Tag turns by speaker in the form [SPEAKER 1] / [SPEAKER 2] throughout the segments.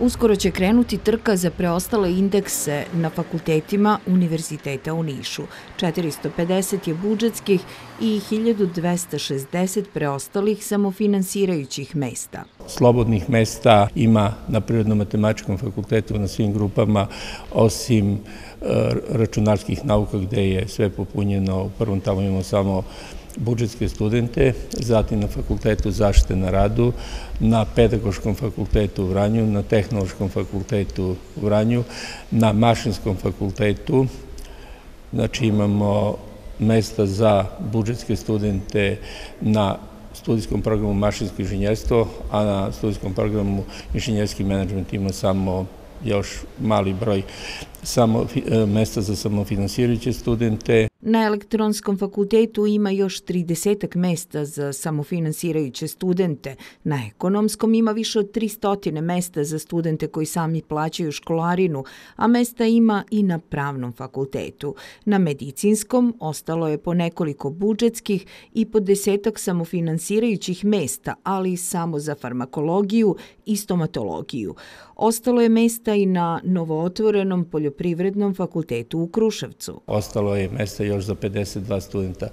[SPEAKER 1] Uskoro će krenuti trka za preostale indekse na fakultetima Univerziteta u Nišu. 450 je budžetskih i 1260 preostalih samofinansirajućih mesta.
[SPEAKER 2] Slobodnih mesta ima na Prirodno-matematičkom fakultetu na svim grupama, osim e, računarskih nauka gde je sve popunjeno. U prvom tamo imamo samo budžetske studente, zatim na Fakultetu zaštite na radu, na Pedagoškom fakultetu u Vranju, na Tehnološkom fakultetu u Vranju, na Mašinskom fakultetu, znači imamo mesta za budžetske studente na studijskom programu mašinsko inženjerstvo, a na studijskom programu inženjerski menadžment ima samo još mali broj samo, e, mesta za samofinansirajuće studente.
[SPEAKER 1] Na elektronskom fakultetu ima još 30 mesta za samofinansirajuće studente. Na ekonomskom ima više od 300 mesta za studente koji sami plaćaju školarinu, a mesta ima i na pravnom fakultetu. Na medicinskom ostalo je po nekoliko budžetskih i po desetak samofinansirajućih mesta, ali samo za farmakologiju i stomatologiju. Ostalo je mesta i na novootvorenom poljoprivrednom fakultetu u Kruševcu.
[SPEAKER 2] Ostalo je mesta još za 52 studenta.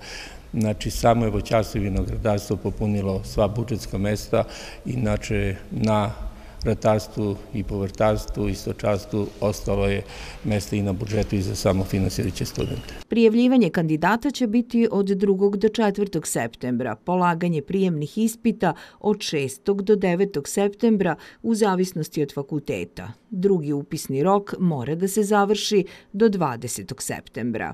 [SPEAKER 2] Znači, samo je voćarstvo i vinogradarstvo popunilo sva budžetska mesta, inače na ratarstvu i povrtarstvu i stočarstvu ostalo je mesta i na budžetu i za samofinansirajuće studente.
[SPEAKER 1] Prijavljivanje kandidata će biti od 2. do 4. septembra, polaganje prijemnih ispita od 6. do 9. septembra u zavisnosti od fakulteta. Drugi upisni rok mora da se završi do 20. septembra.